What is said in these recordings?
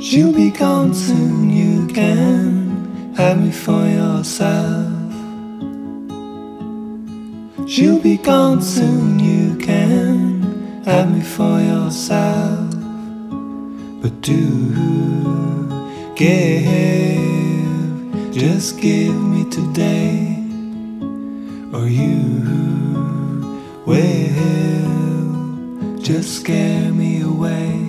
She'll be gone soon, you can have me for yourself. She'll be gone soon, you can have me for yourself. But do give, just give me today, or you will just scare me away.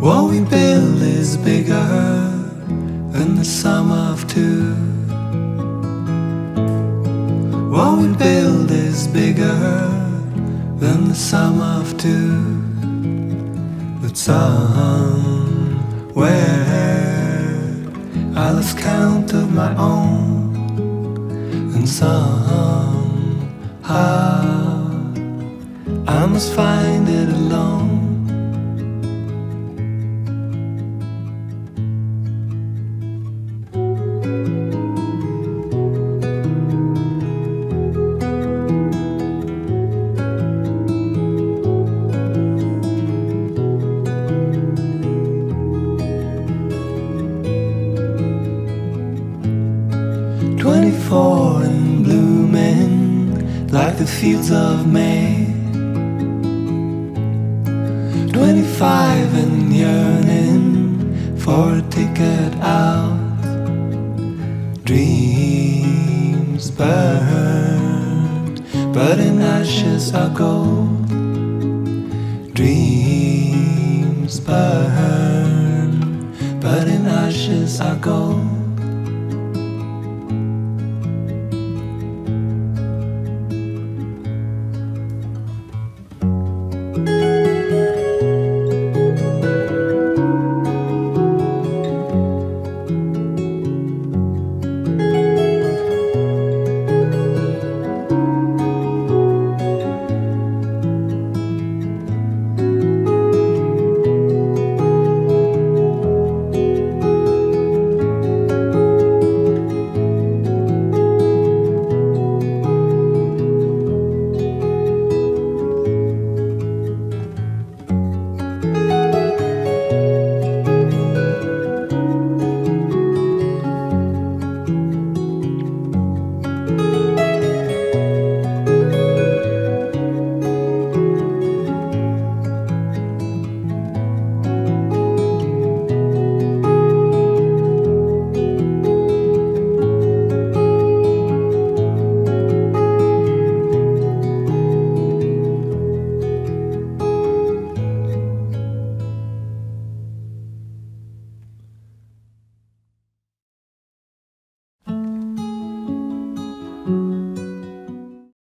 What we build is bigger than the sum of two. What we build is bigger than the sum of two. But somewhere I lost count of my own, and somehow I must find it alone. Fields of May. Twenty-five and yearning for a ticket out. Dreams burn, but in ashes are gold. Dreams burn, but in ashes are gold.